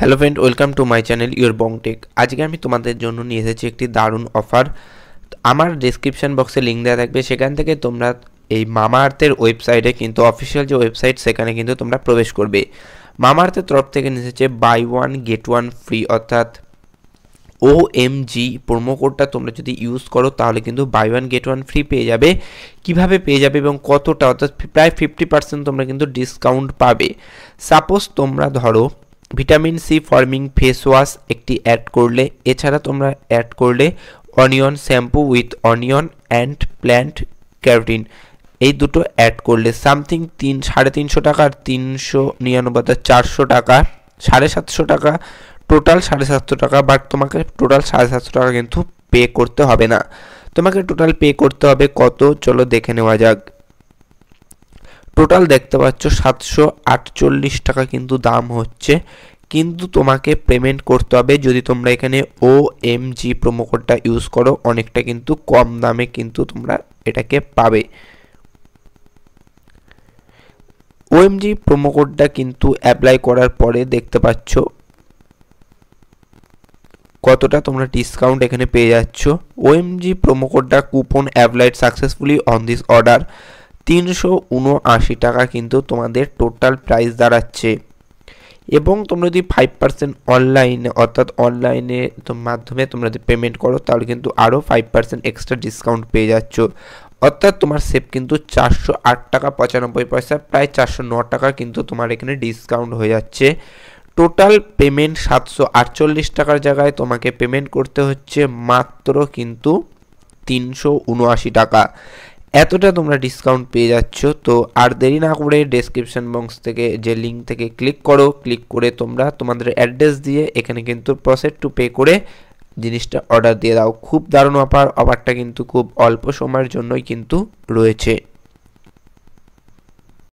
Hello friend welcome to my channel your bong tech আজকে আমি তোমাদের জন্য নিয়ে এসেছি একটি দারুণ অফার আমার ডিসক্রিপশান বক্সে লিঙ্ক দেওয়া থাকবে। সেখান থেকে তোমরা এই মামা আর্থের ওয়েবসাইটে কিন্তু অফিসিয়াল যে ওয়েবসাইট সেখানে কিন্তু তোমরা প্রবেশ করবে। মামা আর্থের তরফ থেকে নিয়ে এসেছে buy one get one free অর্থাৎ ও এম জি প্রোমো কোডটা তোমরা যদি ইউজ করো, তাহলে কিন্তু buy one get one free পেয়ে যাবে। কীভাবে পেয়ে যাবে এবং কতটা, অর্থাৎ প্রায় ফিফটি পার্সেন্ট তোমরা কিন্তু ডিসকাউন্ট পাবে। সাপোজ তোমরা ধরো vitamin C forming face wash একটি অ্যাড করলে, এছাড়া তোমরা অ্যাড করলে onion shampoo with onion and plant carotene এই দুটো অ্যাড করলে সামথিং তিন, সাড়ে তিনশো টাকা তিনশো নিরানব্বই, চারশো টাকা, সাড়ে সাতশো টাকা টোটাল সাড়ে সাতশো টাকা বাট তোমাকে টোটাল সাড়ে সাতশো টাকা কিন্তু পে করতে হবে না। তোমাকে টোটাল পে করতে হবে কত? চলো দেখে নেওয়া যাক। টোটাল দেখতে পাচ্ছ সাতশো আটচল্লিশ টাকা কিন্তু দাম হচ্ছে। কিন্তু তোমাকে পেমেন্ট করতে হবে যদি তোমরা এখানে ও এম জি প্রোমো কোডটা ইউজ করো, অনেকটা কিন্তু কম দামে কিন্তু তোমরা এটাকে পাবে। ওএমজি প্রোমো কোডটা কিন্তু অ্যাপ্লাই করার পরে দেখতে পাচ্ছ কতটা তোমরা ডিসকাউন্ট এখানে পেয়ে যাচ্ছ। ওএমজি প্রোমো কোডটা coupon applied successfully on this order তিনশো উনআশি টাকা কিন্তু তোমাদের টোটাল প্রাইস দাঁড়াচ্ছে। এবং তোমরা যদি ফাইভ পার্সেন্ট অনলাইনে অর্থাৎ অনলাইনে মাধ্যমে তোমরা যদি পেমেন্ট করো, তাহলে কিন্তু আরও ফাইভ পার্সেন্ট এক্সট্রা ডিসকাউন্ট পেয়ে যাচ্ছ। অর্থাৎ তোমার সেভ কিন্তু চারশো আট টাকা পঁচানব্বই পয়সা, প্রায় চারশো ন টাকা কিন্তু তোমার এখানে ডিসকাউন্ট হয়ে যাচ্ছে। টোটাল পেমেন্ট সাতশো আটচল্লিশ টাকার জায়গায় তোমাকে পেমেন্ট করতে হচ্ছে মাত্র কিন্তু তিনশো উনআশি টাকা। এতটা তোমরা ডিসকাউন্ট পেয়ে যাচ্ছ, তো আর দেরি না করে ডেসক্রিপশন বক্স থেকে যে লিঙ্ক থেকে ক্লিক করো ক্লিক করে তোমরা তোমাদের অ্যাড্রেস দিয়ে এখানে কিন্তু প্রসেস টু পে করে জিনিসটা অর্ডার দিয়ে দাও। খুব দারুণ অফার অফারটা কিন্তু খুব অল্প সময়ের জন্যই কিন্তু রয়েছে।